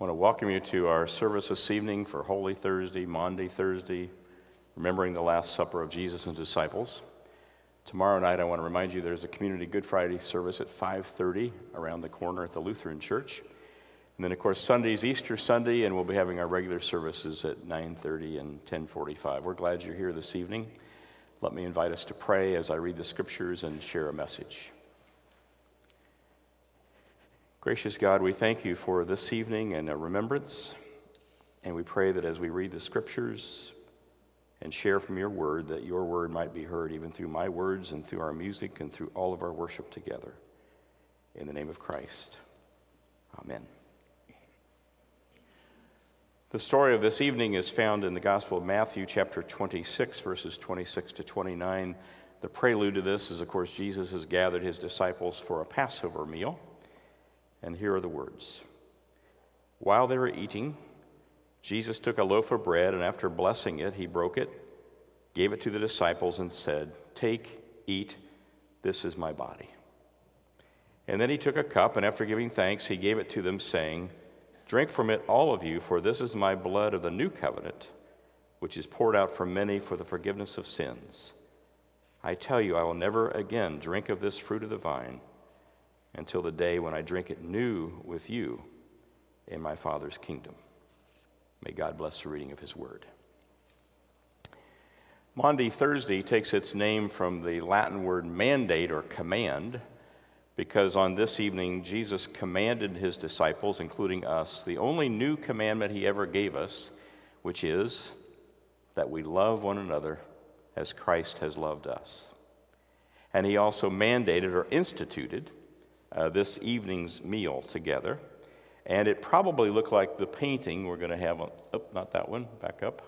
I want to welcome you to our service this evening for Holy Thursday, Maundy Thursday, remembering the Last Supper of Jesus and disciples. Tomorrow night, I want to remind you there's a community Good Friday service at 5:30 around the corner at the Lutheran Church. And then, of course, Sunday's Easter Sunday, and we'll be having our regular services at 9:30 and 10:45. We're glad you're here this evening. Let me invite us to pray as I read the scriptures and share a message. Gracious God, we thank you for this evening and a remembrance. And we pray that as we read the scriptures and share from your word, that your word might be heard even through my words and through our music and through all of our worship together. In the name of Christ. Amen. The story of this evening is found in the Gospel of Matthew, chapter 26, verses 26 to 29. The prelude to this is, of course, Jesus has gathered his disciples for a Passover meal. And here are the words While they were eating, Jesus took a loaf of bread, and after blessing it, he broke it, gave it to the disciples, and said, Take, eat, this is my body. And then he took a cup, and after giving thanks, he gave it to them, saying, Drink from it, all of you, for this is my blood of the new covenant, which is poured out for many for the forgiveness of sins. I tell you, I will never again drink of this fruit of the vine until the day when I drink it new with you in my Father's kingdom. May God bless the reading of His word. Maundy Thursday takes its name from the Latin word mandate or command, because on this evening Jesus commanded his disciples, including us, the only new commandment he ever gave us, which is that we love one another as Christ has loved us. And he also mandated or instituted uh, this evening's meal together. And it probably looked like the painting we're going to have, on, oh, not that one, back up.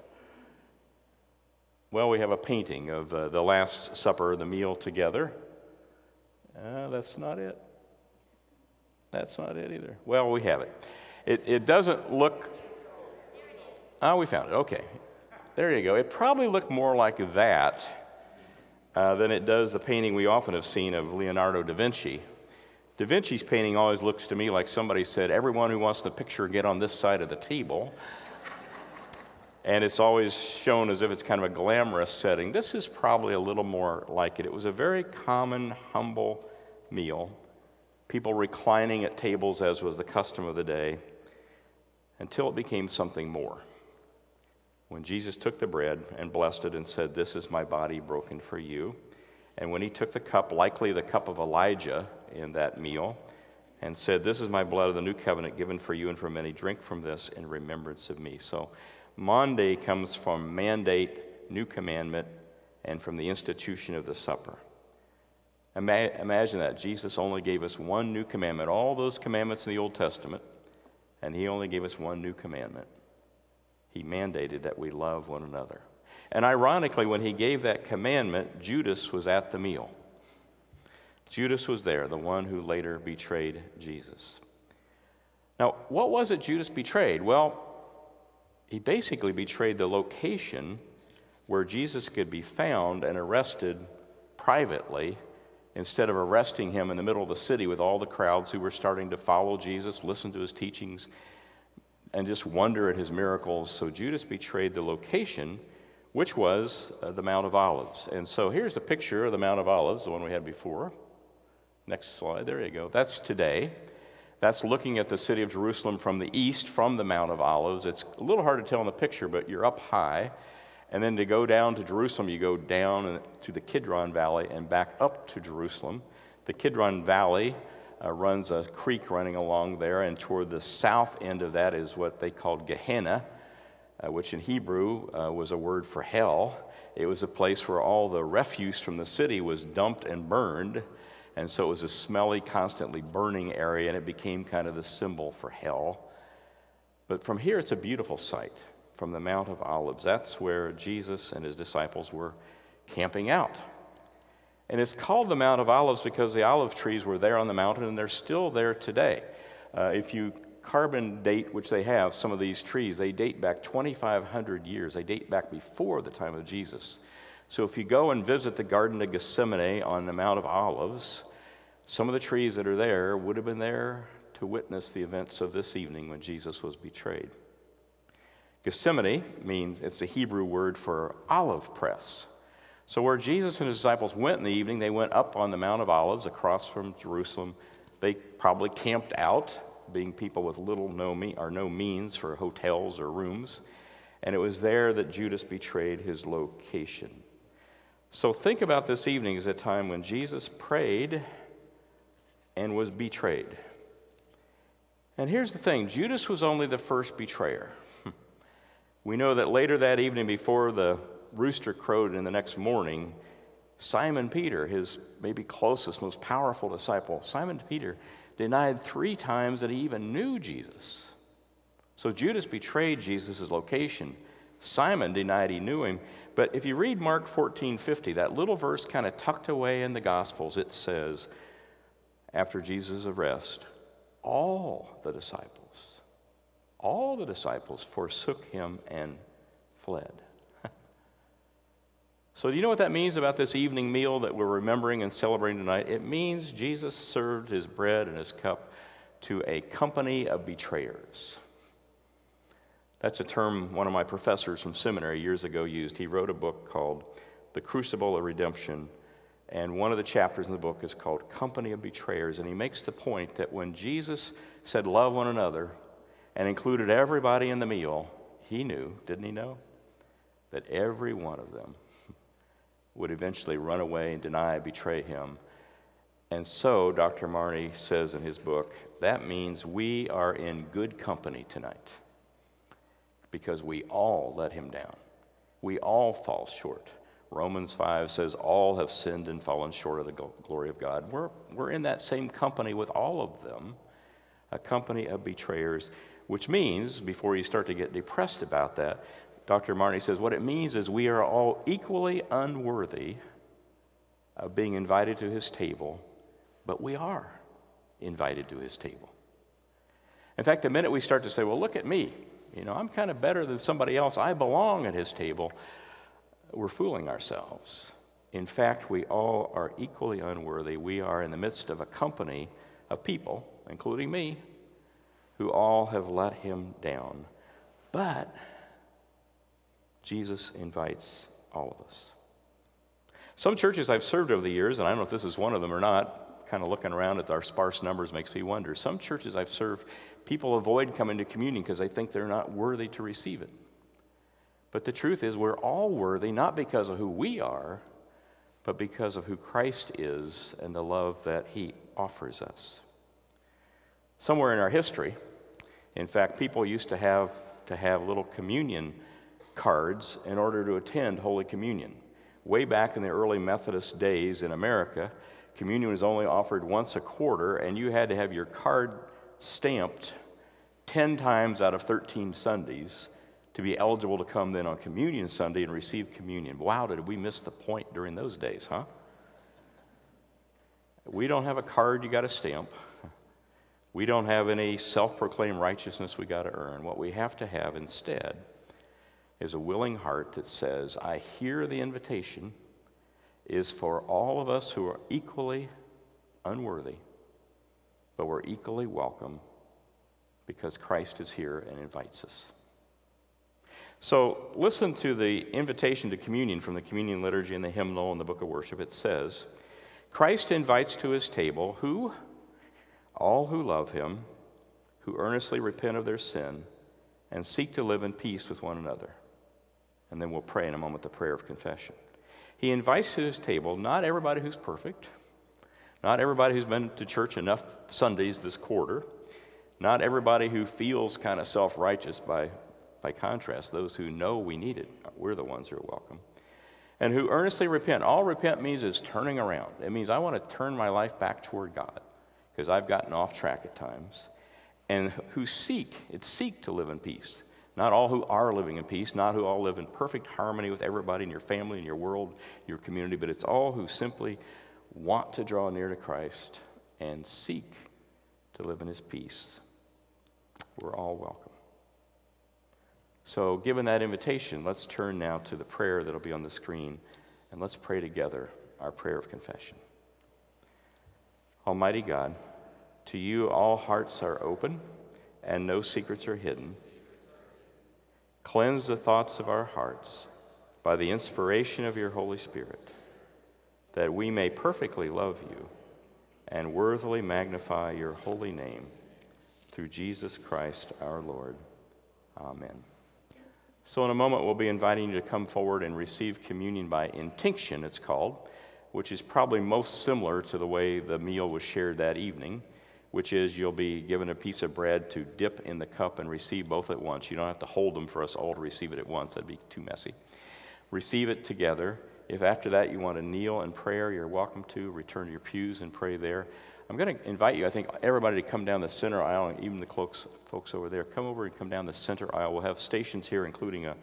Well, we have a painting of uh, the Last Supper, the meal together. Uh, that's not it. That's not it either. Well, we have it. It, it doesn't look. Oh, we found it. Okay. There you go. It probably looked more like that uh, than it does the painting we often have seen of Leonardo da Vinci Da Vinci's painting always looks to me like somebody said, everyone who wants the picture get on this side of the table. and it's always shown as if it's kind of a glamorous setting. This is probably a little more like it. It was a very common, humble meal. People reclining at tables, as was the custom of the day, until it became something more. When Jesus took the bread and blessed it and said, This is my body broken for you. And when he took the cup, likely the cup of Elijah, in that meal and said, This is my blood of the new covenant given for you and for many. Drink from this in remembrance of me. So, Maundy comes from mandate, new commandment, and from the institution of the supper. Ima- imagine that. Jesus only gave us one new commandment. All those commandments in the Old Testament, and he only gave us one new commandment. He mandated that we love one another. And ironically, when he gave that commandment, Judas was at the meal. Judas was there, the one who later betrayed Jesus. Now, what was it Judas betrayed? Well, he basically betrayed the location where Jesus could be found and arrested privately instead of arresting him in the middle of the city with all the crowds who were starting to follow Jesus, listen to his teachings, and just wonder at his miracles. So Judas betrayed the location, which was uh, the Mount of Olives. And so here's a picture of the Mount of Olives, the one we had before. Next slide, there you go. That's today. That's looking at the city of Jerusalem from the east, from the Mount of Olives. It's a little hard to tell in the picture, but you're up high. And then to go down to Jerusalem, you go down to the Kidron Valley and back up to Jerusalem. The Kidron Valley uh, runs a creek running along there, and toward the south end of that is what they called Gehenna, uh, which in Hebrew uh, was a word for hell. It was a place where all the refuse from the city was dumped and burned. And so it was a smelly, constantly burning area, and it became kind of the symbol for hell. But from here, it's a beautiful sight from the Mount of Olives. That's where Jesus and his disciples were camping out. And it's called the Mount of Olives because the olive trees were there on the mountain, and they're still there today. Uh, if you carbon date, which they have, some of these trees, they date back 2,500 years. They date back before the time of Jesus. So if you go and visit the Garden of Gethsemane on the Mount of Olives, some of the trees that are there would have been there to witness the events of this evening when Jesus was betrayed. Gethsemane means it's a Hebrew word for olive press. So, where Jesus and his disciples went in the evening, they went up on the Mount of Olives across from Jerusalem. They probably camped out, being people with little no me, or no means for hotels or rooms. And it was there that Judas betrayed his location. So, think about this evening as a time when Jesus prayed and was betrayed. And here's the thing Judas was only the first betrayer. we know that later that evening, before the rooster crowed in the next morning, Simon Peter, his maybe closest, most powerful disciple, Simon Peter, denied three times that he even knew Jesus. So Judas betrayed Jesus' location. Simon denied he knew him. But if you read Mark 14 50, that little verse kind of tucked away in the Gospels, it says, after Jesus' arrest, all the disciples, all the disciples forsook him and fled. So, do you know what that means about this evening meal that we're remembering and celebrating tonight? It means Jesus served his bread and his cup to a company of betrayers. That's a term one of my professors from seminary years ago used. He wrote a book called The Crucible of Redemption, and one of the chapters in the book is called Company of Betrayers. And he makes the point that when Jesus said, Love one another, and included everybody in the meal, he knew, didn't he know? That every one of them would eventually run away and deny, betray him. And so, Dr. Marney says in his book, that means we are in good company tonight because we all let him down. We all fall short. Romans 5 says, All have sinned and fallen short of the glory of God. We're, we're in that same company with all of them, a company of betrayers, which means, before you start to get depressed about that, Dr. Marney says what it means is we are all equally unworthy of being invited to his table, but we are invited to his table. In fact, the minute we start to say, well, look at me, you know, I'm kind of better than somebody else, I belong at his table, we're fooling ourselves. In fact, we all are equally unworthy. We are in the midst of a company of people, including me, who all have let him down. But Jesus invites all of us. Some churches I've served over the years, and I don't know if this is one of them or not, kind of looking around at our sparse numbers makes me wonder. Some churches I've served, people avoid coming to communion because they think they're not worthy to receive it. But the truth is, we're all worthy not because of who we are, but because of who Christ is and the love that he offers us. Somewhere in our history, in fact, people used to have to have little communion cards in order to attend Holy Communion. Way back in the early Methodist days in America, communion was only offered once a quarter, and you had to have your card stamped 10 times out of 13 Sundays to be eligible to come then on Communion Sunday and receive communion. Wow, did we miss the point during those days, huh? We don't have a card you got to stamp. We don't have any self proclaimed righteousness we got to earn. What we have to have instead is a willing heart that says, I hear the invitation is for all of us who are equally unworthy, but we're equally welcome because Christ is here and invites us. So, listen to the invitation to communion from the communion liturgy and the hymnal and the book of worship. It says, Christ invites to his table who? All who love him, who earnestly repent of their sin, and seek to live in peace with one another and then we'll pray in a moment the prayer of confession. He invites to his table not everybody who's perfect, not everybody who's been to church enough Sundays this quarter, not everybody who feels kind of self righteous by, by contrast, those who know we need it. We're the ones who are welcome. And who earnestly repent. All repent means is turning around. It means I want to turn my life back toward God because I've gotten off track at times. And who seek, it's seek to live in peace. Not all who are living in peace, not who all live in perfect harmony with everybody in your family, in your world, your community, but it's all who simply want to draw near to Christ and seek to live in his peace. We're all welcome. So, given that invitation, let's turn now to the prayer that'll be on the screen and let's pray together our prayer of confession. Almighty God, To you, all hearts are open and no secrets are hidden. Cleanse the thoughts of our hearts by the inspiration of your Holy Spirit, that we may perfectly love you and worthily magnify your holy name through Jesus Christ our Lord. Amen. So, in a moment, we'll be inviting you to come forward and receive communion by intinction, it's called, which is probably most similar to the way the meal was shared that evening, which is you'll be given a piece of bread to dip in the cup and receive both at once. You don't have to hold them for us all to receive it at once, that'd be too messy. Receive it together. If after that you want to kneel in prayer, you're welcome to. Return to your pews and pray there. I'm going to invite you, I think, everybody to come down the center aisle, and even the cloaks, folks over there. Come over and come down the center aisle. We'll have stations here, including a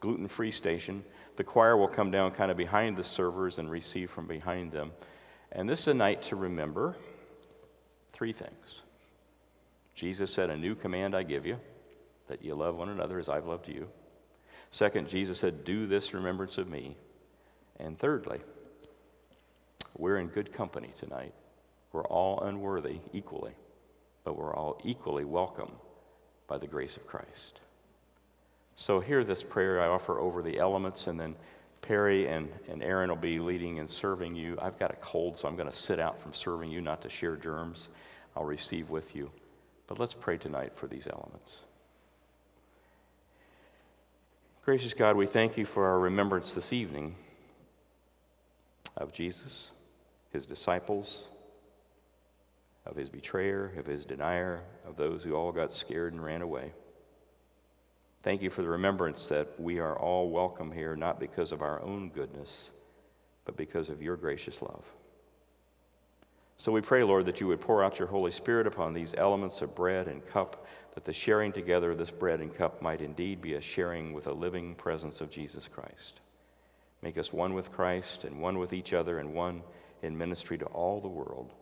gluten free station. The choir will come down kind of behind the servers and receive from behind them. And this is a night to remember three things. Jesus said, A new command I give you, that you love one another as I've loved you. Second, Jesus said, Do this remembrance of me. And thirdly, we're in good company tonight. We're all unworthy equally, but we're all equally welcome by the grace of Christ. So, hear this prayer I offer over the elements, and then Perry and, and Aaron will be leading and serving you. I've got a cold, so I'm going to sit out from serving you, not to share germs. I'll receive with you. But let's pray tonight for these elements. Gracious God, we thank you for our remembrance this evening of Jesus, his disciples, of his betrayer, of his denier, of those who all got scared and ran away. Thank you for the remembrance that we are all welcome here, not because of our own goodness, but because of your gracious love. So we pray, Lord, that you would pour out your Holy Spirit upon these elements of bread and cup, that the sharing together of this bread and cup might indeed be a sharing with a living presence of Jesus Christ. Make us one with Christ and one with each other and one in ministry to all the world.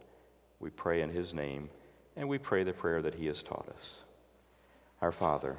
We pray in his name, and we pray the prayer that he has taught us. Our Father,